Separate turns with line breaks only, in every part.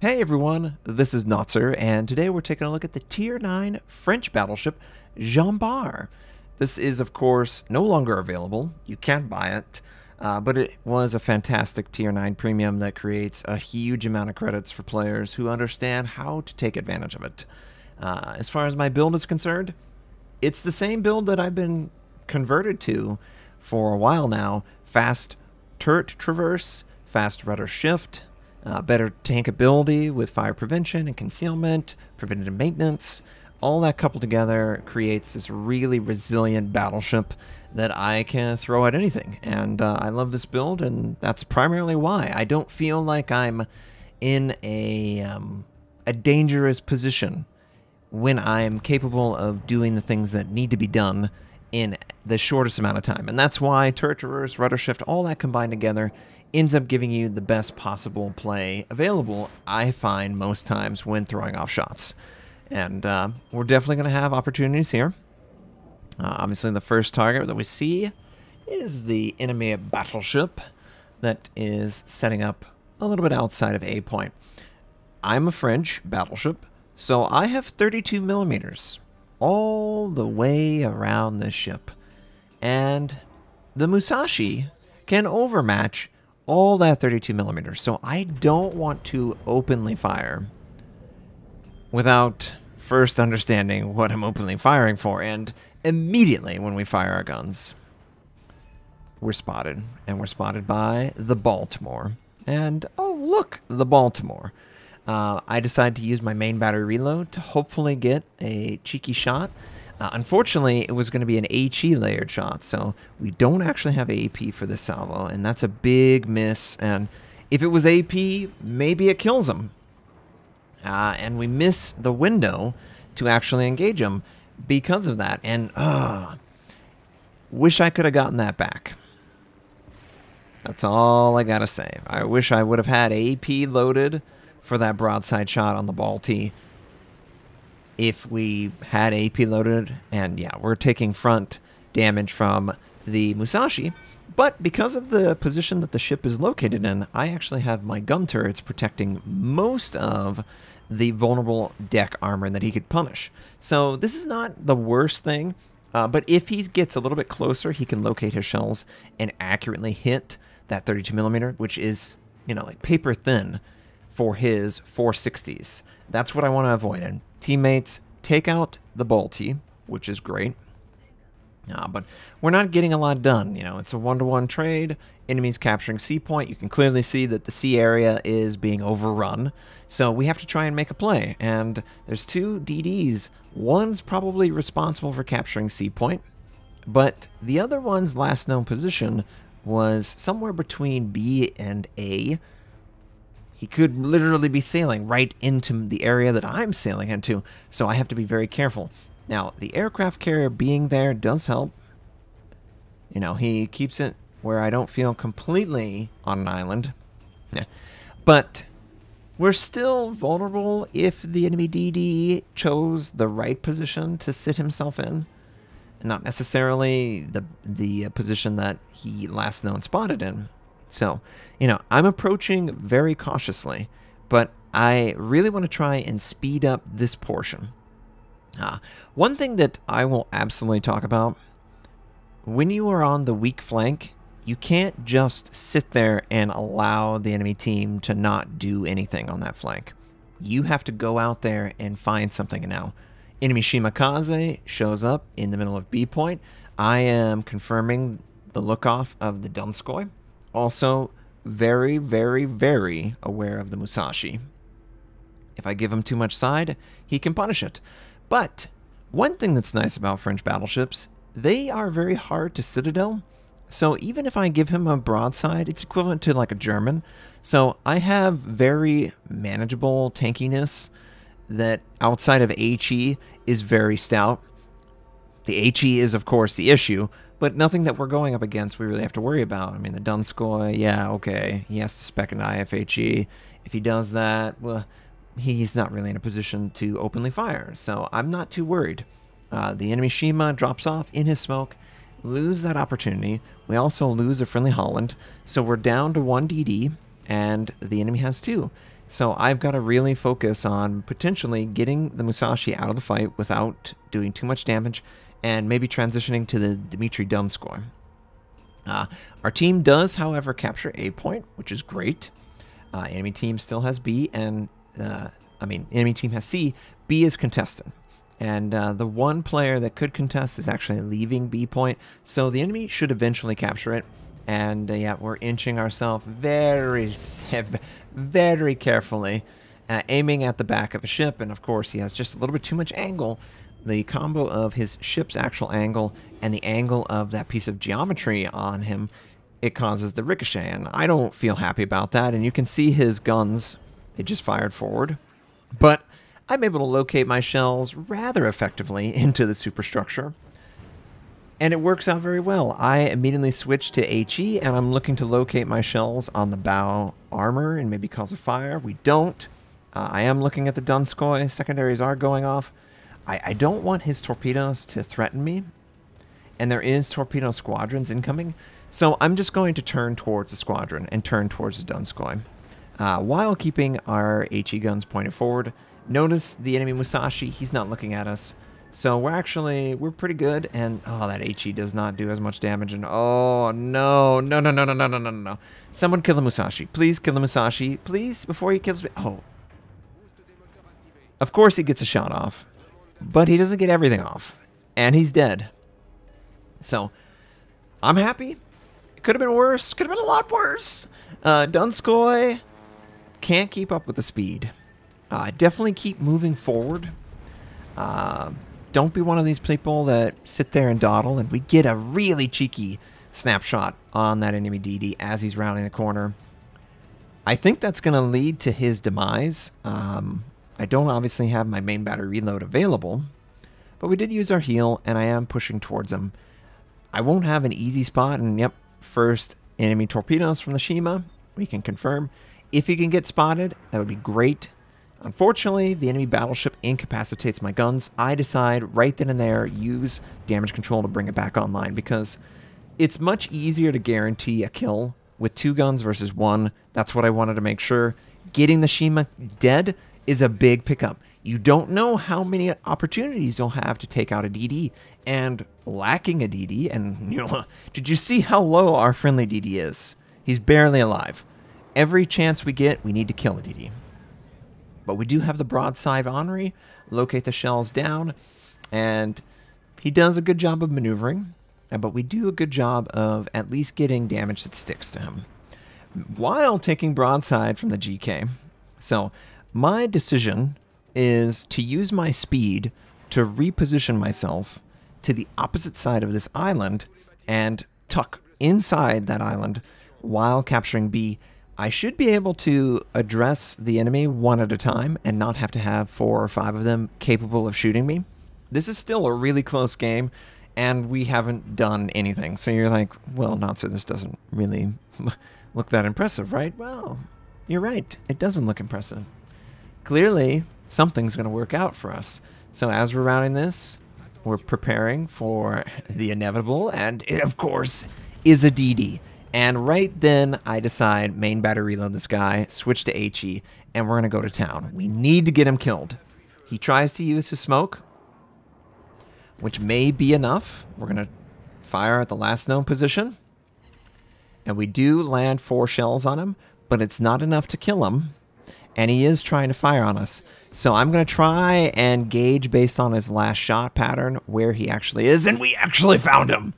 Hey everyone, this is Notser, and today we're taking a look at the Tier 9 French battleship Jean Bart. This is, of course, no longer available. You can't buy it, uh, but it was a fantastic Tier 9 premium that creates a huge amount of credits for players who understand how to take advantage of it. Uh, as far as my build is concerned, it's the same build that I've been converted to for a while now. Fast turret traverse, fast rudder shift, uh, better tankability with fire prevention and concealment, preventative maintenance. All that coupled together creates this really resilient battleship that I can throw at anything. And uh, I love this build, and that's primarily why. I don't feel like I'm in a, um, a dangerous position when I'm capable of doing the things that need to be done in the shortest amount of time. And that's why turret traverse, rudder shift, all that combined together ends up giving you the best possible play available, I find most times when throwing off shots. And uh, we're definitely going to have opportunities here. Uh, obviously, the first target that we see is the enemy battleship that is setting up a little bit outside of A point. I'm a French battleship, so I have 32 millimeters all the way around this ship. And the Musashi can overmatch all that 32 millimeters. So I don't want to openly fire without first understanding what I'm openly firing for. And immediately when we fire our guns, we're spotted. And we're spotted by the Baltimore. And oh, look, the Baltimore. Uh, I decided to use my main battery reload to hopefully get a cheeky shot. Uh, unfortunately, it was going to be an HE layered shot, so we don't actually have AP for this salvo, and that's a big miss. And if it was AP, maybe it kills him. Uh, and we miss the window to actually engage him because of that. And uh, wish I could have gotten that back. That's all I gotta say. I wish I would have had AP loaded for that broadside shot on the Balti if we had AP loaded. And yeah, we're taking front damage from the Musashi. But because of the position that the ship is located in, I actually have my gun turrets protecting most of the vulnerable deck armor that he could punish. So this is not the worst thing, uh, but if he gets a little bit closer, he can locate his shells and accurately hit that 32 millimeter, which is, you know, like paper thin for his 460s. That's what I want to avoid. And teammates take out the Balti, which is great. Uh, but we're not getting a lot done. You know, it's a one-to-one trade. Enemies capturing C point. You can clearly see that the C area is being overrun. So we have to try and make a play. And there's two DDs. One's probably responsible for capturing C point, but the other one's last known position was somewhere between B and A. He could literally be sailing right into the area that I'm sailing into, so I have to be very careful. Now, the aircraft carrier being there does help. You know, he keeps it where I don't feel completely on an island. Yeah. But we're still vulnerable if the enemy DD chose the right position to sit himself in. Not necessarily the the position that he last known spotted in. So, you know, I'm approaching very cautiously, but I really want to try and speed up this portion. Uh, one thing that I will absolutely talk about when you are on the weak flank, you can't just sit there and allow the enemy team to not do anything on that flank. You have to go out there and find something now. Enemy Shimakaze shows up in the middle of B point. I am confirming the look off of the Donskoi. Also, very, very, very aware of the Musashi. If I give him too much side, he can punish it. But one thing that's nice about French battleships, they are very hard to citadel. So even if I give him a broadside, it's equivalent to like a German. So I have very manageable tankiness that outside of HE is very stout. The HE is, of course, the issue, but nothing that we're going up against we really have to worry about. I mean, the Donskoi, yeah, okay, he has to spec an IFHE. If he does that, well, he's not really in a position to openly fire, so I'm not too worried. Uh, the enemy Shima drops off in his smoke, lose that opportunity. We also lose a friendly Holland, so we're down to one DD, and the enemy has two. So I've got to really focus on potentially getting the Musashi out of the fight without doing too much damage and maybe transitioning to the Dmitry Donskoy. Uh, our team does, however, capture A point, which is great. Uh, enemy team still has B, and uh, I mean, enemy team has C. B is contested. And uh, the one player that could contest is actually leaving B point, so the enemy should eventually capture it. And uh, yeah, we're inching ourselves very, very carefully, uh, aiming at the back of a ship. And of course, he has just a little bit too much angle. The combo of his ship's actual angle and the angle of that piece of geometry on him, it causes the ricochet. And I don't feel happy about that. And you can see his guns, they just fired forward. But I'm able to locate my shells rather effectively into the superstructure. And it works out very well. I immediately switch to HE and I'm looking to locate my shells on the bow armor and maybe cause a fire. We don't. Uh, I am looking at the Donskoy. Secondaries are going off. I, I don't want his torpedoes to threaten me. And there is torpedo squadrons incoming. So I'm just going to turn towards the squadron and turn towards the Donskoy. Uh, while keeping our HE guns pointed forward. Notice the enemy Musashi, he's not looking at us. So we're actually, we're pretty good. And, oh, that HE does not do as much damage. And, oh, no, no, no, no, no, no, no, no, no. Someone kill the Musashi. Please kill the Musashi. Please, before he kills me. Oh. Of course he gets a shot off. But he doesn't get everything off. And he's dead. So, I'm happy. It could have been worse. Could have been a lot worse. Uh, Donskoy can't keep up with the speed. Uh, definitely keep moving forward. Uh, don't be one of these people that sit there and dawdle. And we get a really cheeky snapshot on that enemy DD as he's rounding the corner. I think that's going to lead to his demise. Um, I don't obviously have my main battery reload available, but we did use our heal, and I am pushing towards him. I won't have an easy spot, and yep, first enemy torpedoes from the Shima. We can confirm. If he can get spotted, that would be great. Unfortunately, the enemy battleship incapacitates my guns. I decide right then and there use damage control to bring it back online because it's much easier to guarantee a kill with two guns versus one. That's what I wanted to make sure. Getting the Shima dead is a big pickup. You don't know how many opportunities you'll have to take out a DD, and lacking a DD, and you know, did you see how low our friendly DD is? He's barely alive. Every chance we get, we need to kill a DD. But we do have the broadside Henri, locate the shells down, and he does a good job of maneuvering, but we do a good job of at least getting damage that sticks to him while taking broadside from the GK. So my decision is to use my speed to reposition myself to the opposite side of this island and tuck inside that island while capturing B I should be able to address the enemy one at a time and not have to have four or five of them capable of shooting me. This is still a really close game, and we haven't done anything. So you're like, well, not so this doesn't really look that impressive, right? Well, you're right. It doesn't look impressive. Clearly, something's going to work out for us. So as we're routing this, we're preparing for the inevitable, and it, of course, is a DD. And right then, I decide main battery reload this guy, switch to HE, and we're going to go to town. We need to get him killed. He tries to use his smoke, which may be enough. We're going to fire at the last known position. And we do land four shells on him, but it's not enough to kill him. And he is trying to fire on us. So I'm going to try and gauge based on his last shot pattern where he actually is. And we actually found him.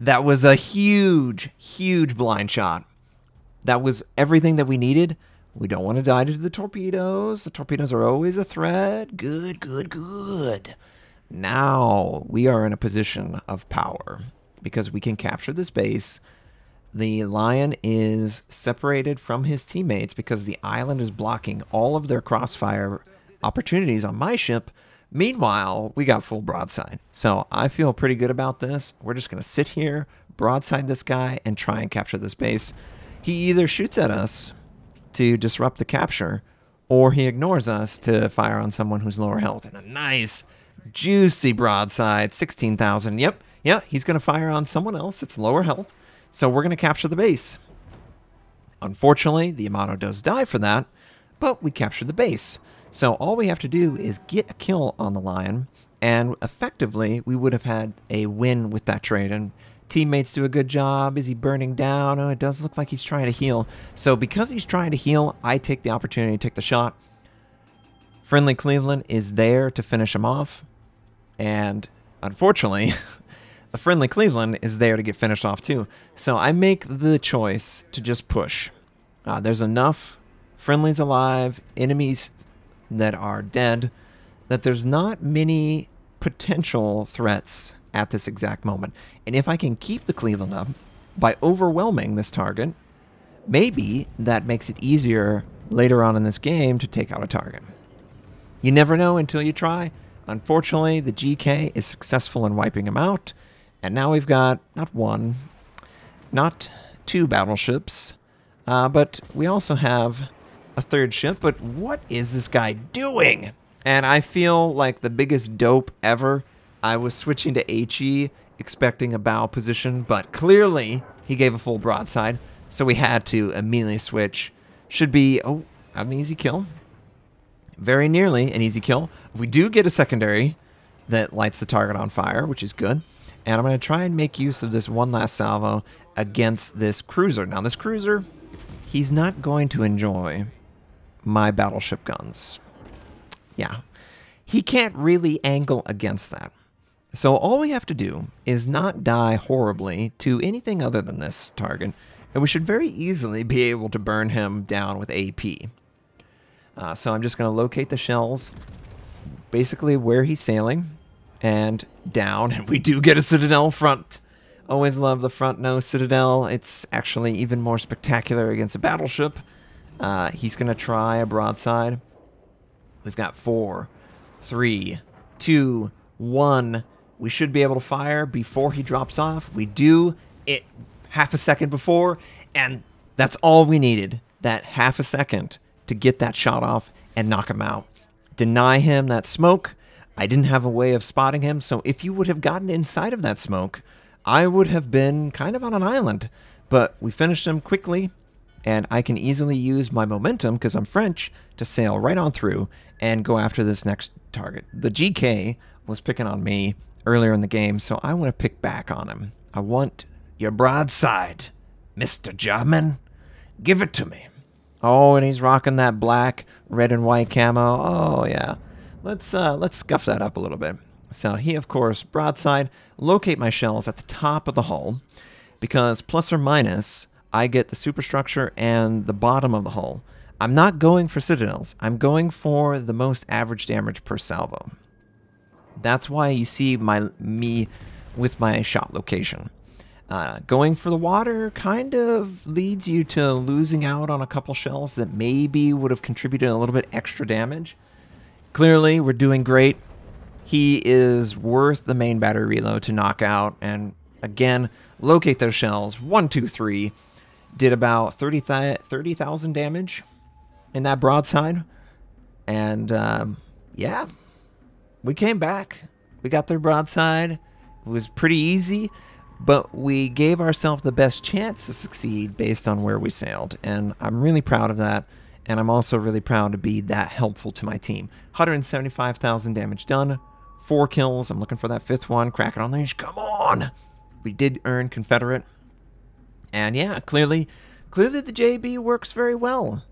That was a huge, huge blind shot. That was everything that we needed. We don't want to die to the torpedoes. The torpedoes are always a threat. Good, good, good. Now we are in a position of power because we can capture this base. The lion is separated from his teammates because the island is blocking all of their crossfire opportunities on my ship Meanwhile, we got full broadside. So I feel pretty good about this. We're just going to sit here, broadside this guy, and try and capture this base. He either shoots at us to disrupt the capture, or he ignores us to fire on someone who's lower health. And a nice, juicy broadside, 16,000. Yep, yeah, he's going to fire on someone else. It's lower health. So we're going to capture the base. Unfortunately, the Yamato does die for that, but we capture the base. So all we have to do is get a kill on the lion, and effectively we would have had a win with that trade. And teammates do a good job. Is he burning down? Oh, it does look like he's trying to heal. So because he's trying to heal, I take the opportunity to take the shot. Friendly Cleveland is there to finish him off. And unfortunately, the friendly Cleveland is there to get finished off too. So I make the choice to just push. Uh, there's enough friendlies alive, enemies that are dead, that there's not many potential threats at this exact moment. And if I can keep the Cleveland up by overwhelming this target, maybe that makes it easier later on in this game to take out a target. You never know until you try. Unfortunately, the GK is successful in wiping him out, and now we've got not one, not two battleships, uh, but we also have a third ship. But what is this guy doing? And I feel like the biggest dope ever. I was switching to HE, expecting a bow position, but clearly he gave a full broadside, so we had to immediately switch. Should be, oh, an easy kill. Very nearly an easy kill. We do get a secondary that lights the target on fire, which is good. And I'm going to try and make use of this one last salvo against this cruiser. Now, this cruiser, he's not going to enjoy my battleship guns. Yeah. He can't really angle against that. So all we have to do is not die horribly to anything other than this target, and we should very easily be able to burn him down with AP. Uh, so I'm just going to locate the shells basically where he's sailing and down. And we do get a Citadel front. Always love the front nose Citadel. It's actually even more spectacular against a battleship. Uh, he's going to try a broadside. We've got four, three, two, one. We should be able to fire before he drops off. We do it half a second before, and that's all we needed. That half a second to get that shot off and knock him out. Deny him that smoke. I didn't have a way of spotting him, so if you would have gotten inside of that smoke, I would have been kind of on an island. But we finished him quickly, and I can easily use my momentum, because I'm French, to sail right on through and go after this next target. The GK was picking on me earlier in the game, so I want to pick back on him. I want your broadside, Mr. German. Give it to me. Oh, and he's rocking that black, red and white camo. Oh yeah. Let's uh, let's scuff that up a little bit. So he, of course, broadside. Locate my shells at the top of the hull, because plus or minus, I get the superstructure and the bottom of the hull. I'm not going for citadels. I'm going for the most average damage per salvo. That's why you see my me with my shot location. Uh, going for the water kind of leads you to losing out on a couple shells that maybe would have contributed a little bit extra damage. Clearly, we're doing great. He is worth the main battery reload to knock out. And again, locate those shells. One, two, three. Did about 30,000 30, damage in that broadside. And um, yeah, we came back. We got their broadside. It was pretty easy but we gave ourselves the best chance to succeed based on where we sailed. And I'm really proud of that. And I'm also really proud to be that helpful to my team. 175,000 damage done, four kills. I'm looking for that fifth one. Kraken Unleashed, come on! We did earn Confederate. And yeah, clearly, clearly the JB works very well.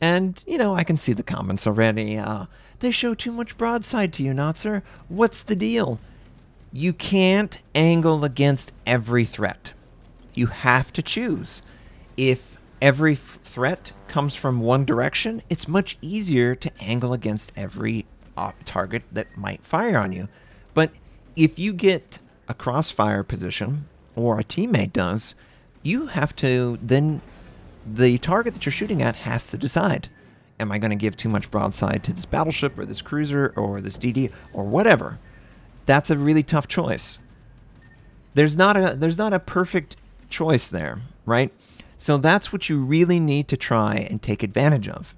And, you know, I can see the comments already. Uh, they show too much broadside to you, Notser. What's the deal? You can't angle against every threat. You have to choose. If every threat comes from one direction, it's much easier to angle against every target that might fire on you. But if you get a crossfire position, or a teammate does, you have to then the target that you're shooting at has to decide am I going to give too much broadside to this battleship or this cruiser or this DD or whatever that's a really tough choice. There's not a there's not a perfect choice there, right? So that's what you really need to try and take advantage of.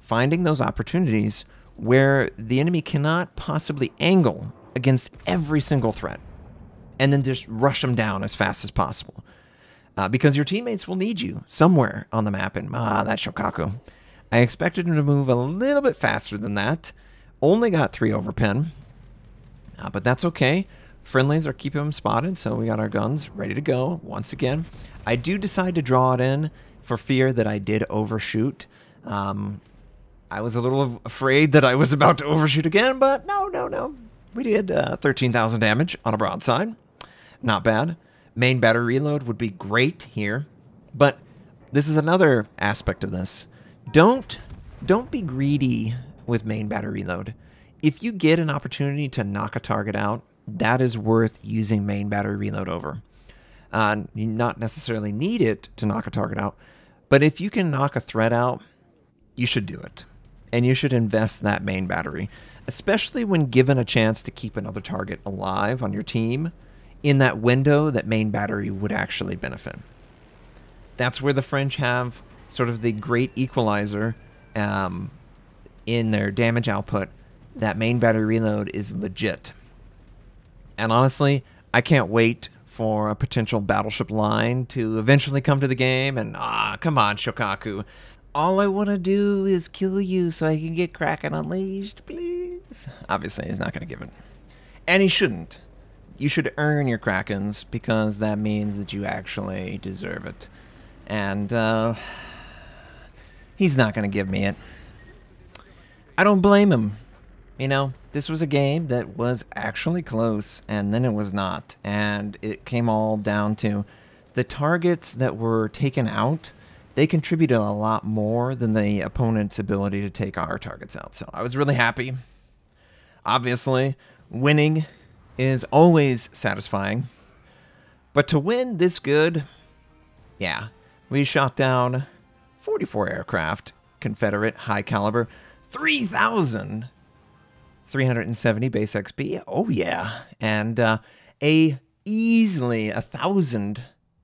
Finding those opportunities where the enemy cannot possibly angle against every single threat and then just rush them down as fast as possible. Uh, because your teammates will need you somewhere on the map. And ah, that Shokaku. I expected him to move a little bit faster than that. Only got three overpen, uh, but that's okay. Friendlies are keeping them spotted, so we got our guns ready to go once again. I do decide to draw it in for fear that I did overshoot. Um, I was a little afraid that I was about to overshoot again, but no, no, no. We did uh, 13,000 damage on a broadside. Not bad. Main battery reload would be great here, but this is another aspect of this. Don't don't be greedy with main battery reload. If you get an opportunity to knock a target out, that is worth using main battery reload over. Uh, you not necessarily need it to knock a target out, but if you can knock a threat out, you should do it. And you should invest that main battery, especially when given a chance to keep another target alive on your team in that window that main battery would actually benefit. That's where the French have sort of the great equalizer um, in their damage output. That main battery reload is legit. And honestly, I can't wait for a potential battleship line to eventually come to the game. And ah, come on, Shokaku. All I want to do is kill you so I can get Kraken unleashed, please. Obviously, he's not going to give it. And he shouldn't. You should earn your Krakens because that means that you actually deserve it. And, uh, he's not going to give me it. I don't blame him. You know, this was a game that was actually close, and then it was not. And it came all down to the targets that were taken out, they contributed a lot more than the opponent's ability to take our targets out. So I was really happy. Obviously, winning is always satisfying. But to win this good, yeah, we shot down 44 aircraft, Confederate high caliber, 3,000 370 base XP. Oh yeah, and uh, a easily a thousand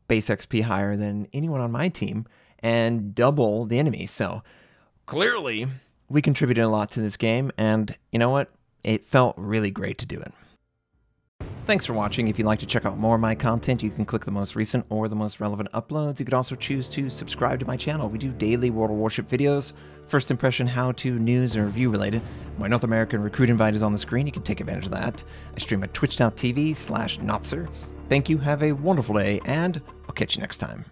base XP higher than anyone on my team, and double the enemy. So clearly, we contributed a lot to this game, and you know what? It felt really great to do it. Thanks for watching. If you'd like to check out more of my content, you can click the most recent or the most relevant uploads. You could also choose to subscribe to my channel. We do daily World of Warship videos, first impression, how-to, news, and review related. My North American recruit invite is on the screen. You can take advantage of that. I stream at twitch.tv slash Notser. Thank you, have a wonderful day, and I'll catch you next time.